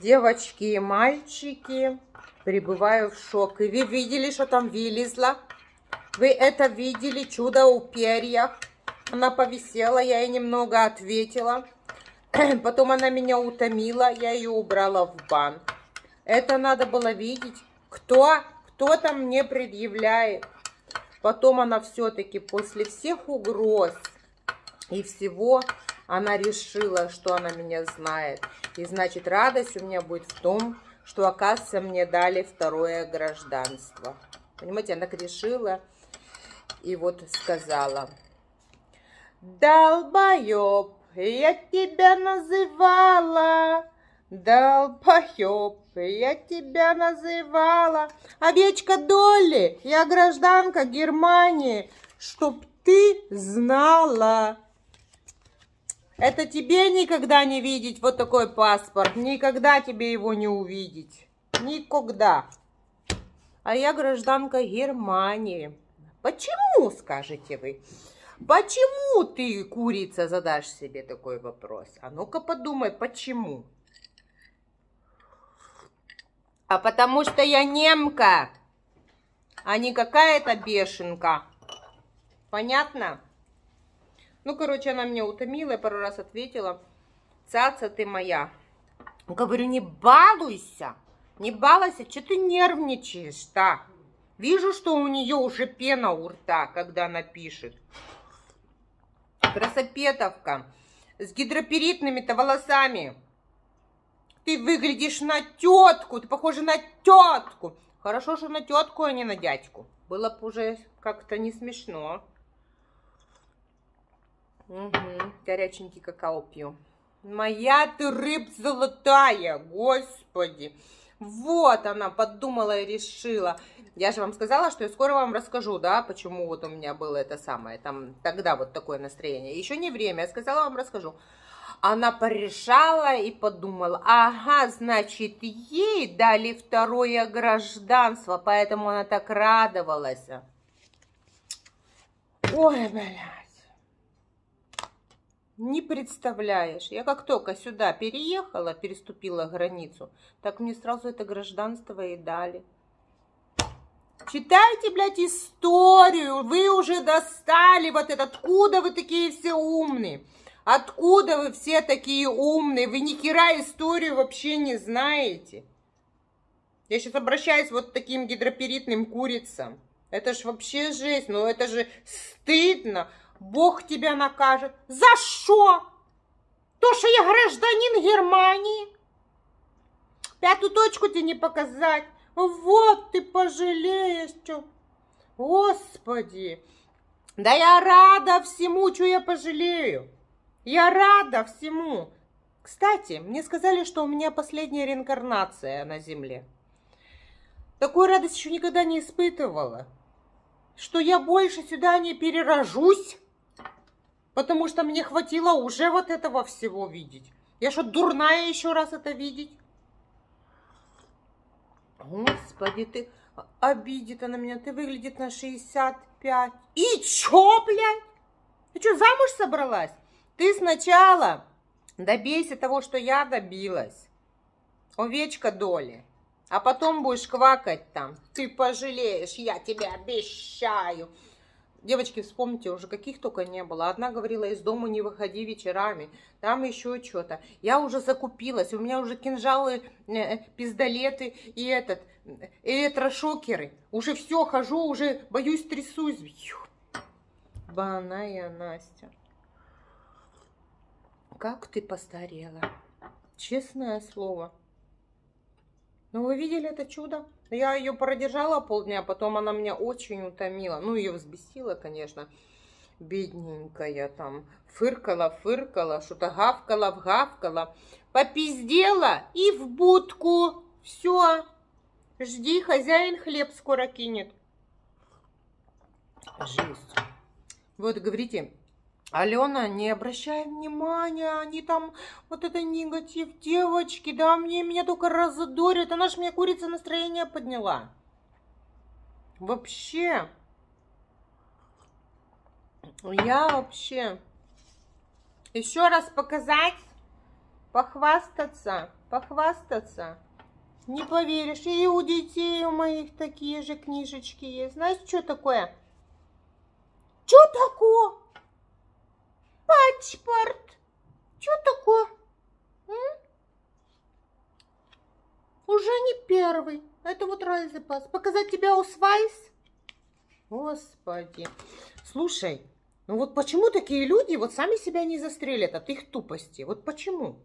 Девочки и мальчики, пребываю в шоке. Вы видели, что там вылезла? Вы это видели? Чудо у перьях. Она повисела, я ей немного ответила. Потом она меня утомила, я ее убрала в бан. Это надо было видеть. Кто? Кто там мне предъявляет? Потом она все-таки после всех угроз и всего она решила, что она меня знает. И значит, радость у меня будет в том, что, оказывается, мне дали второе гражданство. Понимаете, она решила и вот сказала. Долбоеб, я тебя называла, долбоеб, я тебя называла. Овечка Долли, я гражданка Германии, чтоб ты знала. Это тебе никогда не видеть вот такой паспорт. Никогда тебе его не увидеть. Никогда. А я гражданка Германии. Почему, скажете вы? Почему ты, курица, задашь себе такой вопрос? А ну-ка подумай, почему? А потому что я немка, а не какая-то бешенка. Понятно? Ну, короче, она меня утомила, я пару раз ответила. Цаца ты моя. Говорю, не балуйся, не балуйся, что ты нервничаешь-то? Вижу, что у нее уже пена у рта, когда она пишет. Красопетовка с гидроперитными-то волосами. Ты выглядишь на тетку, ты похожа на тетку. Хорошо, что на тетку, а не на дядьку. Было бы уже как-то не смешно. Угу, горяченький какао пью. Моя ты рыб золотая, господи. Вот она подумала и решила. Я же вам сказала, что я скоро вам расскажу, да, почему вот у меня было это самое, там, тогда вот такое настроение. Еще не время, я сказала вам расскажу. Она порешала и подумала, ага, значит, ей дали второе гражданство, поэтому она так радовалась. Ой, блядь. Не представляешь, я как только сюда переехала, переступила границу, так мне сразу это гражданство и дали. Читайте, блядь, историю, вы уже достали вот это, откуда вы такие все умные? Откуда вы все такие умные? Вы ни хера историю вообще не знаете. Я сейчас обращаюсь вот к таким гидроперитным курицам. Это ж вообще жесть, ну это же стыдно. Бог тебя накажет. За що? То, что я гражданин Германии. Пятую точку тебе не показать. Вот ты пожалеешь, что. Господи. Да я рада всему, что я пожалею. Я рада всему. Кстати, мне сказали, что у меня последняя реинкарнация на Земле. Такую радость еще никогда не испытывала. Что я больше сюда не перерожусь. Потому что мне хватило уже вот этого всего видеть. Я что, дурная еще раз это видеть? Господи, ты обидит она меня. Ты выглядит на 65. И чё, блядь? Ты что, замуж собралась? Ты сначала добейся того, что я добилась. Овечка доли. А потом будешь квакать там. Ты пожалеешь, я тебе обещаю. Девочки, вспомните, уже каких только не было. Одна говорила, из дома не выходи вечерами. Там еще что-то. Я уже закупилась. У меня уже кинжалы, э, э, пиздолеты и этот, электрошокеры. Уже все, хожу, уже боюсь, трясусь. Баная Настя. Как ты постарела. Честное слово. Ну, вы видели это чудо? Я ее продержала полдня, потом она меня очень утомила. Ну, ее взбесила, конечно. Бедненькая там. Фыркала, фыркала, что-то гавкала, вгавкала. Попиздела и в будку. Все. Жди, хозяин хлеб скоро кинет. Жесть. Вот говорите, Алена, не обращай внимания, они там, вот это негатив девочки, да, мне меня только разодорят, она ж мне курица настроение подняла. Вообще, я вообще, еще раз показать, Похвастаться, похвастаться. Не поверишь, и у детей у моих такие же книжечки есть. Знаешь, что такое? Что такое? Паспорт. Что такое? М? Уже не первый. Это вот Райзепас. Показать тебя у Свайс? Господи. Слушай, ну вот почему такие люди вот сами себя не застрелят от их тупости? Вот почему?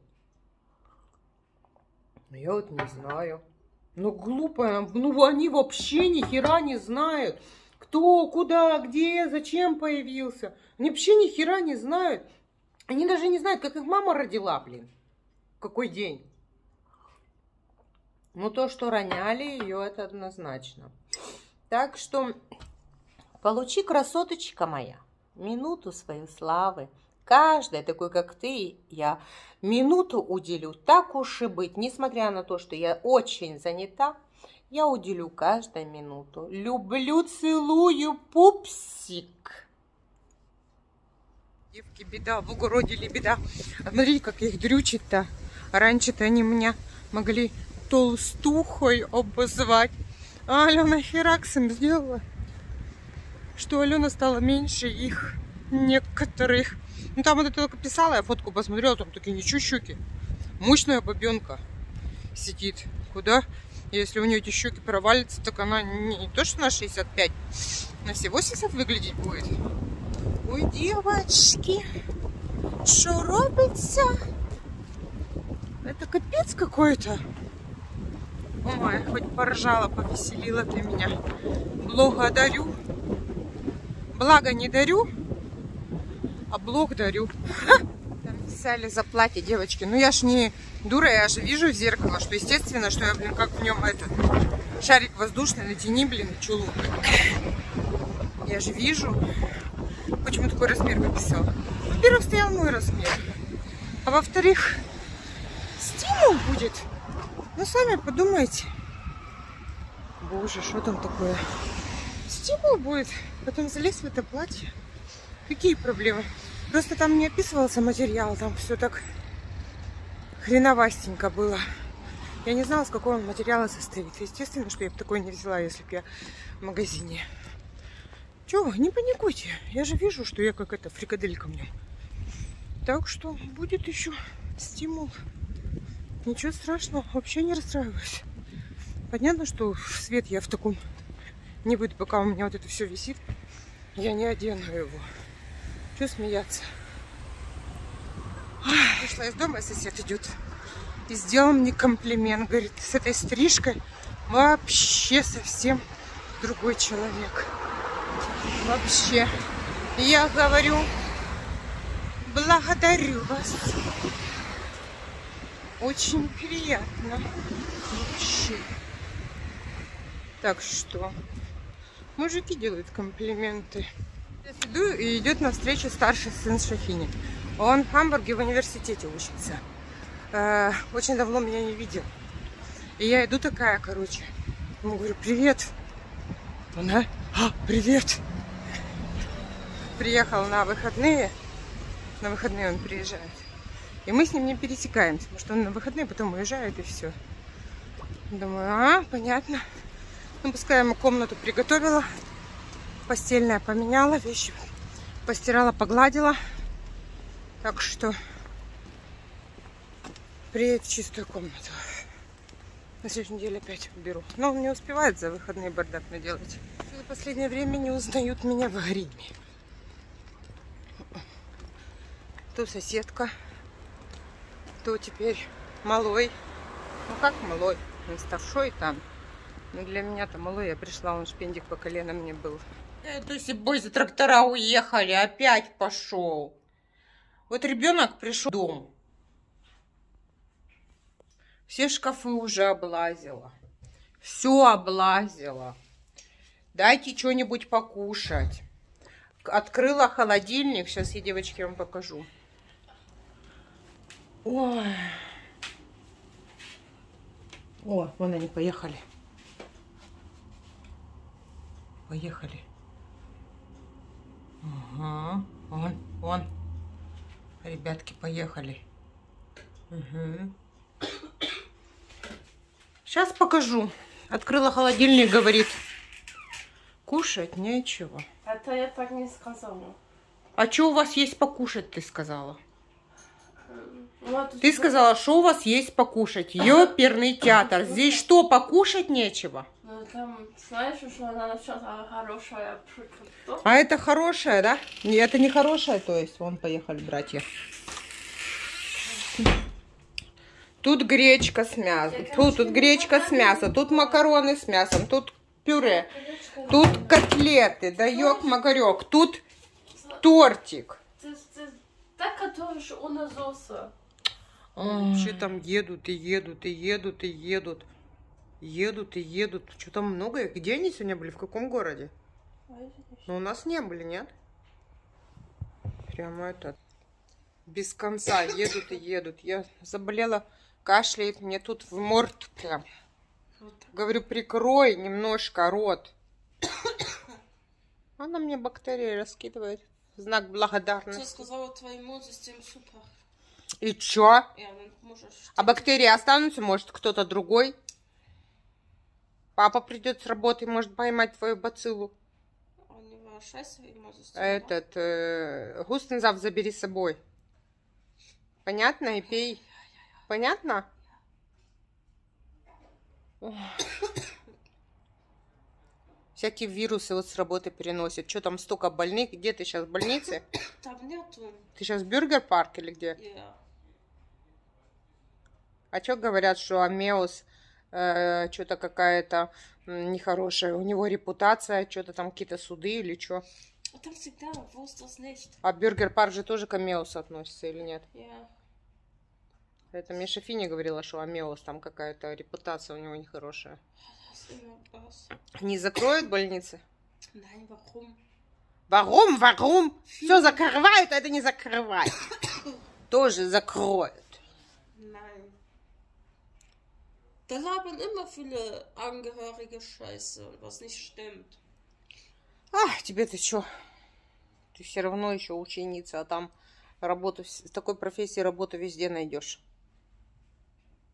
Ну, я вот не знаю. Ну, глупо, ну, они вообще ни хера не знают, кто, куда, где, зачем появился. Они вообще ни хера не знают. Они даже не знают, как их мама родила, блин. Какой день. Ну, то, что роняли ее, это однозначно. Так что, получи, красоточка моя, минуту своей славы. Каждой такой, как ты, я минуту уделю, так уж и быть, несмотря на то, что я очень занята, я уделю каждой минуту. Люблю, целую, пупсик. Девки, беда, в огороде ли беда. А смотрите, как их дрючит-то. Раньше-то они меня могли толстухой обозвать. А Алена хераксом сделала, что Алена стала меньше их некоторых. Ну там вот это только писала, я фотку посмотрела, там такие ничего щеки. Мощная бабенка сидит. Куда? Если у нее эти щеки провалятся, так она не, то, что на 65, на все 80 выглядеть будет. Ой, девочки, что робится? Это капец какой-то. Ой, хоть поржала, повеселила ты меня. Благодарю. Благо не дарю, а блок дарю. Там писали за платье, девочки. Ну я ж не дура, я же вижу в зеркало, что естественно, что я, блин, как в нем этот шарик воздушный, натяни, блин, чулу. Я же вижу. Почему такой размер написал? Во-первых, стоял мой размер. А во-вторых, стимул будет. Ну, сами подумайте. Боже, что там такое? Стимул будет. Потом залезть в это платье. Какие проблемы? Просто там не описывался материал, там все так хреновастенько было. Я не знала, с какого материала состоит. Естественно, что я бы такое не взяла, если бы я в магазине. Чего вы, не паникуйте. Я же вижу, что я как это фрикаделька мне. Так что будет еще стимул. Ничего страшного, вообще не расстраиваюсь. Понятно, что свет я в таком не буду, пока у меня вот это все висит. Я не одену его. Что смеяться? Вышла из дома, сосед идет. И сделал мне комплимент. Говорит, с этой стрижкой вообще совсем другой человек. Вообще. Я говорю, благодарю вас. Очень приятно. Вообще. Так что, мужики делают комплименты. Я иду и идет на встречу старший сын Шахини. Он в Хамбурге в университете учится. Э, очень давно меня не видел. И я иду такая, короче. Ему говорю, привет. Она, а, привет. Приехал на выходные. На выходные он приезжает. И мы с ним не пересекаемся, потому что он на выходные потом уезжает и все. Думаю, а, понятно. Ну, пускай ему комнату приготовила. Постельная поменяла, вещи постирала, погладила. Так что приедет в чистую комнату. На следующей неделе опять уберу. Но он не успевает за выходные бардак наделать. В последнее время не узнают меня в гриме. То соседка, то теперь малой. Ну как малой? Он старшой там. Но для меня-то малой. Я пришла, он шпендик по колено мне был. Это если бойся, трактора уехали, опять пошел. Вот ребенок пришел в дом. Все шкафы уже облазила. Все облазила. Дайте что-нибудь покушать. Открыла холодильник. Сейчас я, девочки, вам покажу. Ой. О, вон они поехали. Поехали. Ага, вон, вон. Ребятки, поехали. Угу. Сейчас покажу. Открыла холодильник, говорит, кушать нечего. Это я так не сказала. А что у вас есть покушать, ты сказала? Вот Ты сказала, что у вас есть покушать. Ёперный театр. Здесь что, покушать нечего? Ну, там, знаешь, что она что-то хорошее приготовила. А это хорошее, да? Это не хорошее, то есть. Вон, поехали, братья. Тут гречка с мясом. Тут, тут гречка с мясом. Тут макароны с мясом. Тут пюре. Тут котлеты. Да ёк макарек. Тут тортик. Так готовишь ohne Соße. Вообще там едут и едут и едут и едут. Едут и едут. Что там много? их? Где они сегодня были? В каком городе? Ну, у нас не были, нет? Прямо это... Без конца едут и едут. Я заболела, кашляет мне тут в морд прям. Вот. Говорю, прикрой немножко рот. Она мне бактерии раскидывает. Знак благодарности. сказала, твой иммунсистем супер. И чё? Я не можешь... А бактерии останутся, может, кто-то другой? Папа придет с работы, может поймать твою бациллу. Этот, э, густензав забери с собой. Понятно? И пей. Понятно? Ох. Всякие вирусы вот с работы переносят. Что там столько больных? Где ты сейчас в больнице? Там нету. Ты сейчас в Бюргер парк или где? Я. А что говорят, что Амеус что-то какая-то нехорошая, у него репутация, что-то там какие-то суды или что? А там всегда nicht. А Бюргер парк же тоже к Амеусу относится или нет? Ja. Это мне Шафини говорила, что Амеус там какая-то репутация у него нехорошая. Не закроют больницы? Nein, warum? Варум, варум! Все закрывают, а это не закрывают. Тоже закроют. Nein. Da labern immer viele Angehörige Scheiße, was nicht stimmt. А, тебе ты что? Ты все равно еще ученица, а там работу, с такой профессией работу везде найдешь.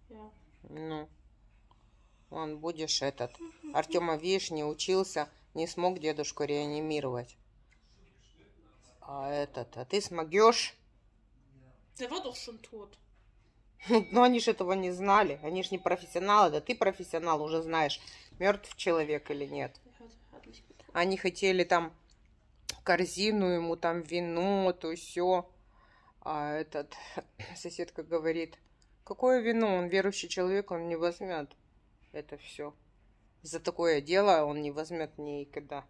Ja. Ну, вон будешь этот. Артема, видишь, не учился, не смог дедушку реанимировать. А этот, а ты смогешь? Der war doch schon tot. Но они же этого не знали. Они же не профессионалы. Да ты профессионал, уже знаешь, мертв человек или нет. Они хотели там корзину ему, там вино, то все. А этот соседка говорит, какое вино? Он верующий человек, он не возьмет это все. За такое дело он не возьмет никогда.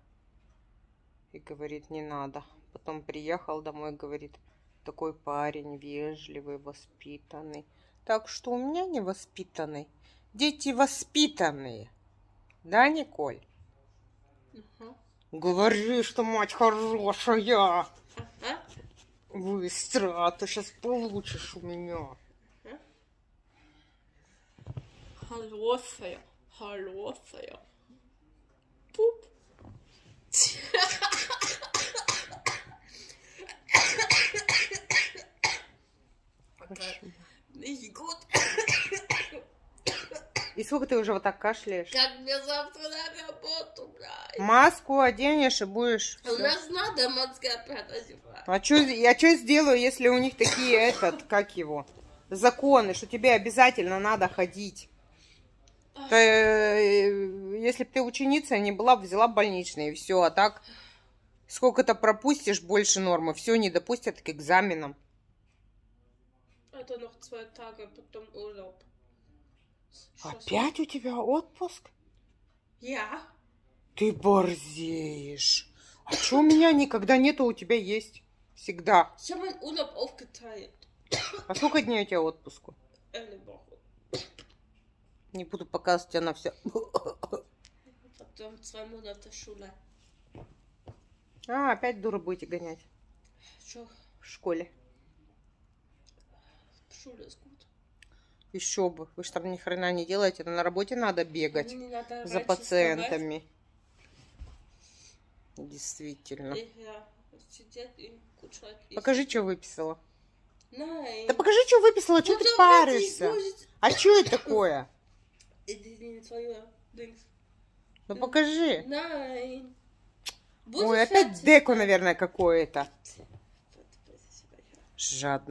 И говорит, не надо. Потом приехал домой, говорит, такой парень вежливый, воспитанный. Так что у меня не воспитанный. Дети воспитанные. Да, Николь? Aha. Говори, что мать хорошая. Aha. Быстро, а то сейчас получишь у меня. Hallo, Feuer. Hallo, Feuer. Pup. Nicht gut. И сколько ты уже вот так кашляешь? Как мне завтра на работу брать? Маску оденешь и будешь. У всё. нас надо мозга одевать. А что я что сделаю, если у них такие этот, как его, законы, что тебе обязательно надо ходить? То, э, если бы ты ученица не была, бы взяла больничный и все, а так сколько-то пропустишь больше нормы, все не допустят к экзаменам. Это noch zwei Tage, потом Urlaub. Опять у тебя отпуск? Ja. Ты борзеешь. А что у меня никогда нету, у тебя есть? Всегда. Habe meinen Urlaub aufgeteilt. А сколько дней у тебя отпуску? Не буду показывать, она вся... Потом zwei Monate Schule. А, опять дура будете гонять Что? в школе. Ist gut. Еще бы. Вы же там ни хрена не делаете, на работе надо бегать не надо за пациентами. Действительно. вставать сидеть и кушать. и- Покажи, что выписала. Nein. Да покажи, что выписала, что ты паришься. А что это такое? Ну покажи. Nein. Ой, опять деко, наверное, какое-то. Вот,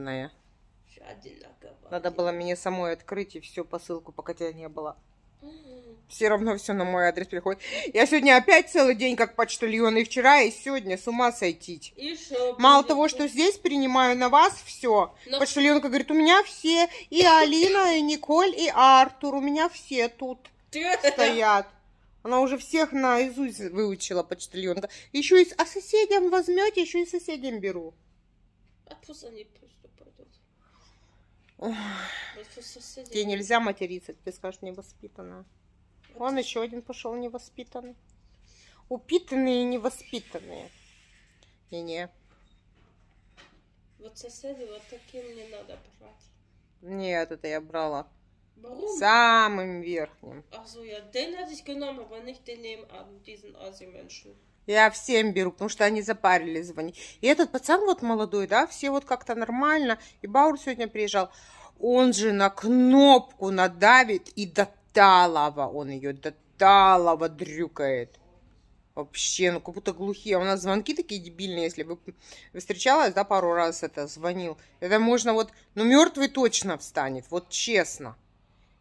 Шадилака, Надо было мне самой открыть и всю посылку, пока тебя не было. Все равно все на мой адрес приходит. Я сегодня опять целый день как почтальон, и вчера, и сегодня с ума сойти. И шо Мало того, что здесь принимаю на вас все. Но- Почтальонка говорит, у меня все. И Алина, и Николь, и Артур. У меня все тут стоят. Она уже всех наизусть выучила, почтальонка. Еще и... с- А соседям возьмете, еще и соседям беру. А пусть они пойдут. Ох. Тебе нельзя материться, тебе скажут невоспитанная. Вон еще один пошел невоспитанный. Упитанные и невоспитанные. Не-не. Вот соседи вот таким не надо брать. Нет, это я брала. Warum? Самым верхним. Ach so, ja, den hatte ich genommen, aber nicht den nebenan, diesen Asi-Menschen. Я всем беру, потому что они запарились звонить. И этот пацан вот молодой, да, все вот как-то нормально. И Баур сегодня приезжал. Он же на кнопку надавит и до талого он ее, до талого дрюкает. Вообще, ну как будто глухие. У нас звонки такие дебильные, если бы встречалась, да, пару раз это звонил. Это можно вот, ну мертвый точно встанет, вот честно.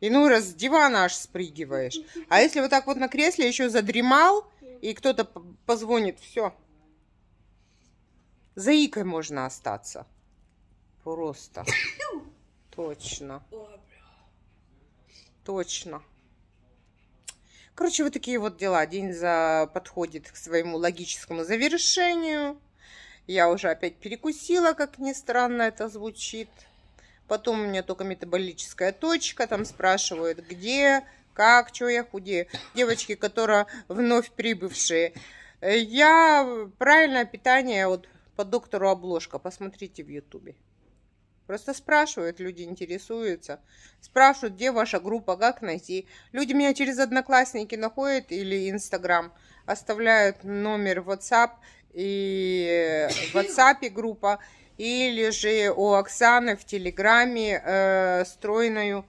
И ну раз с дивана аж спрыгиваешь. А если вот так вот на кресле еще задремал, и кто-то позвонит, все. Заикой можно остаться. Просто. Точно, точно. Короче, вот такие вот дела. День за... подходит к своему логическому завершению. Я уже опять перекусила, как ни странно это звучит. Потом у меня только метаболическая точка. Там спрашивают, где, как, что я худею. Девочки, которые вновь прибывшие. Э, Я правильное питание вот по доктору Обложка. Посмотрите в Ютубе. Просто спрашивают, люди интересуются. Спрашивают, где ваша группа, как найти. Люди меня через Одноклассники находят или Инстаграм. Оставляют номер WhatsApp и в WhatsApp группа. Или же у Оксаны в Телеграме э, стройную,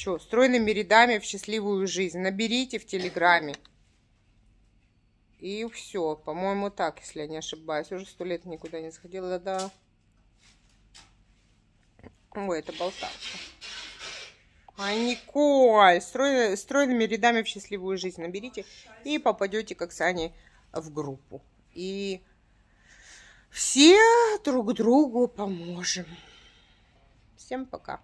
что, стройными рядами в счастливую жизнь. Наберите в Телеграме. И все, по-моему, так, если я не ошибаюсь. Уже сто лет никуда не заходила, да. Ой, это болталка. Ай, Николь, строй- стройными рядами в счастливую жизнь наберите и попадете к Оксане в группу. И все друг другу поможем. Всем пока.